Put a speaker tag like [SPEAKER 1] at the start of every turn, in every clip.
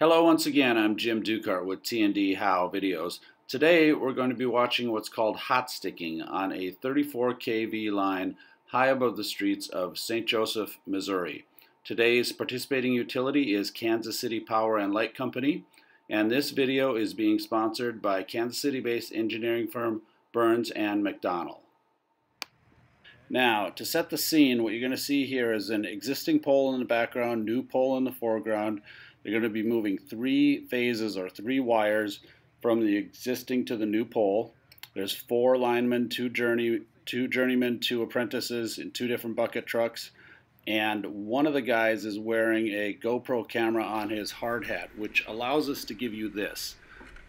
[SPEAKER 1] Hello once again, I'm Jim Dukart with T&D How Videos. Today we're going to be watching what's called hot sticking on a 34 kV line high above the streets of St. Joseph, Missouri. Today's participating utility is Kansas City Power and Light Company and this video is being sponsored by Kansas City based engineering firm Burns and McDonnell. Now, to set the scene, what you're going to see here is an existing pole in the background, new pole in the foreground, they're going to be moving three phases or three wires from the existing to the new pole. There's four linemen, two journey, two journeymen, two apprentices in two different bucket trucks, and one of the guys is wearing a GoPro camera on his hard hat, which allows us to give you this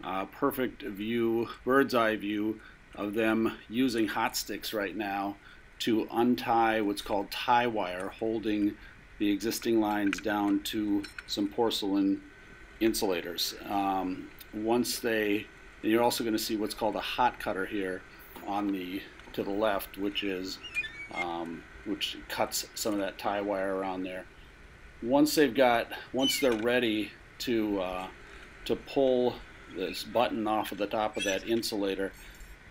[SPEAKER 1] uh, perfect view, bird's eye view of them using hot sticks right now to untie what's called tie wire holding the existing lines down to some porcelain insulators. Um, once they, you're also going to see what's called a hot cutter here on the to the left, which is um, which cuts some of that tie wire around there. Once they've got, once they're ready to uh, to pull this button off of the top of that insulator,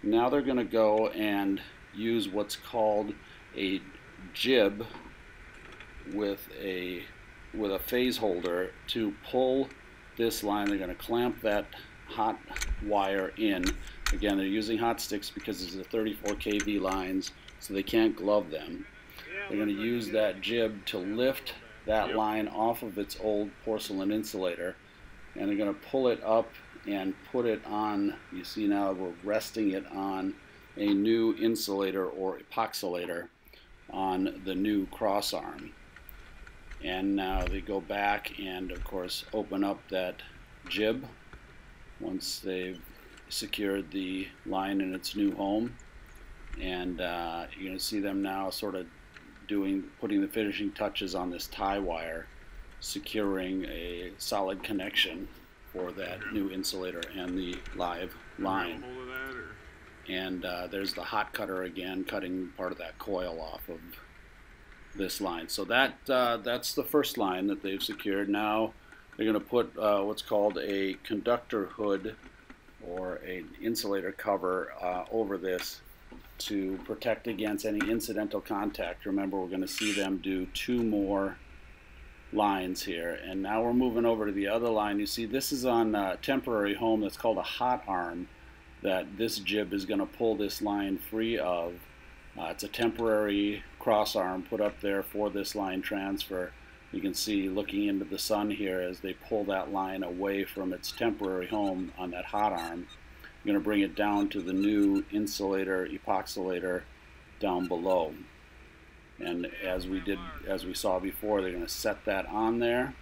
[SPEAKER 1] now they're going to go and use what's called a jib with a with a phase holder to pull this line. They're going to clamp that hot wire in. Again, they're using hot sticks because it's a 34 kV lines, so they can't glove them. They're going to use that jib to lift that line off of its old porcelain insulator, and they're going to pull it up and put it on. You see now we're resting it on a new insulator or epoxylator on the new cross arm and now they go back and of course open up that jib once they've secured the line in its new home. And uh, you're going to see them now sort of doing putting the finishing touches on this tie wire securing a solid connection for that new insulator and the live line. And uh, there's the hot cutter again cutting part of that coil off of this line. So that uh, that's the first line that they've secured. Now they're going to put uh, what's called a conductor hood or an insulator cover uh, over this to protect against any incidental contact. Remember, we're going to see them do two more lines here. And now we're moving over to the other line. You see, this is on a temporary home that's called a hot arm that this jib is going to pull this line free of. Uh, it's a temporary cross arm put up there for this line transfer. You can see looking into the sun here as they pull that line away from its temporary home on that hot arm. I'm going to bring it down to the new insulator epoxylator down below. And as we did, as we saw before, they're going to set that on there.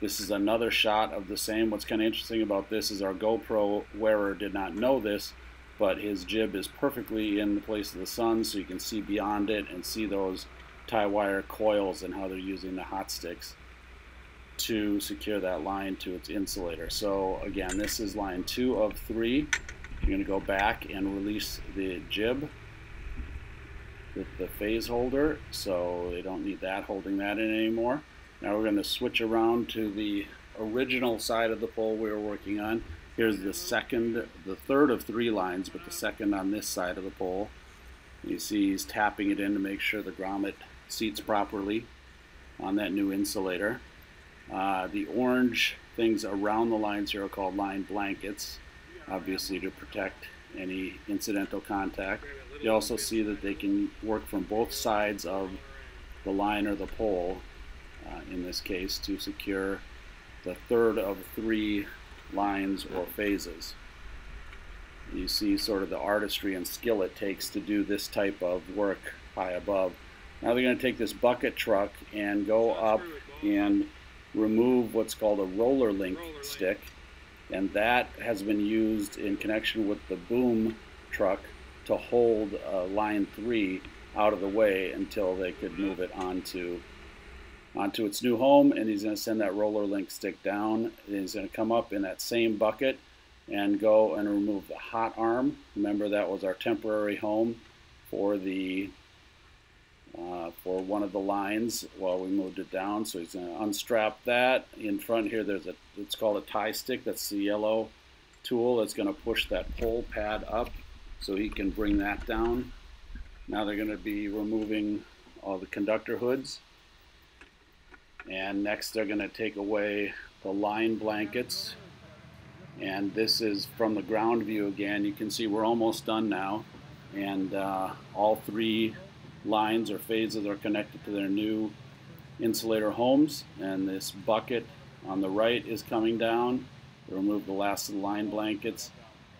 [SPEAKER 1] This is another shot of the same. What's kind of interesting about this is our GoPro wearer did not know this, but his jib is perfectly in the place of the sun so you can see beyond it and see those tie wire coils and how they're using the hot sticks to secure that line to its insulator. So again, this is line two of three. You're going to go back and release the jib with the phase holder, so they don't need that holding that in anymore. Now we're going to switch around to the original side of the pole we were working on. Here's the second, the third of three lines, but the second on this side of the pole. You see he's tapping it in to make sure the grommet seats properly on that new insulator. Uh, the orange things around the lines here are called line blankets, obviously to protect any incidental contact. You also see that they can work from both sides of the line or the pole, uh, in this case, to secure the third of three lines or phases. You see sort of the artistry and skill it takes to do this type of work high above. Now they're going to take this bucket truck and go up and remove what's called a roller link stick and that has been used in connection with the boom truck to hold uh, line 3 out of the way until they could move it onto onto its new home and he's going to send that roller link stick down. He's going to come up in that same bucket and go and remove the hot arm. Remember that was our temporary home for the uh, for one of the lines while we moved it down. So he's going to unstrap that. In front here, there's a it's called a tie stick. That's the yellow tool that's going to push that pole pad up so he can bring that down. Now they're going to be removing all the conductor hoods. And next they're going to take away the line blankets. And this is from the ground view again. You can see we're almost done now. And uh, all three lines or phases are connected to their new insulator homes. And this bucket on the right is coming down. Remove the last of the line blankets.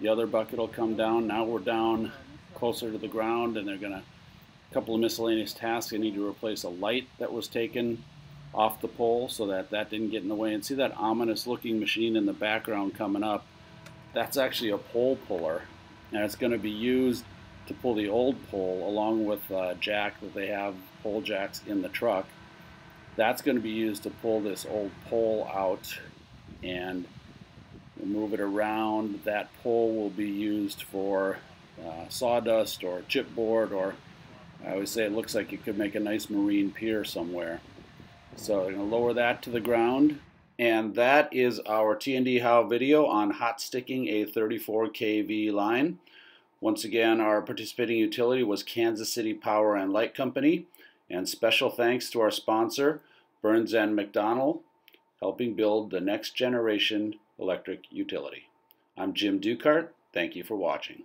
[SPEAKER 1] The other bucket will come down. Now we're down closer to the ground and they're going to, a couple of miscellaneous tasks. They need to replace a light that was taken off the pole so that that didn't get in the way. And see that ominous looking machine in the background coming up? That's actually a pole puller and it's going to be used to pull the old pole along with a jack that they have pole jacks in the truck. That's going to be used to pull this old pole out and move it around. That pole will be used for uh, sawdust or chipboard or I always say it looks like it could make a nice marine pier somewhere. So I'm going to lower that to the ground. And that is our T&D How video on hot sticking a 34 kV line. Once again, our participating utility was Kansas City Power and Light Company. And special thanks to our sponsor, Burns and McDonnell, helping build the next generation electric utility. I'm Jim Dukart. Thank you for watching.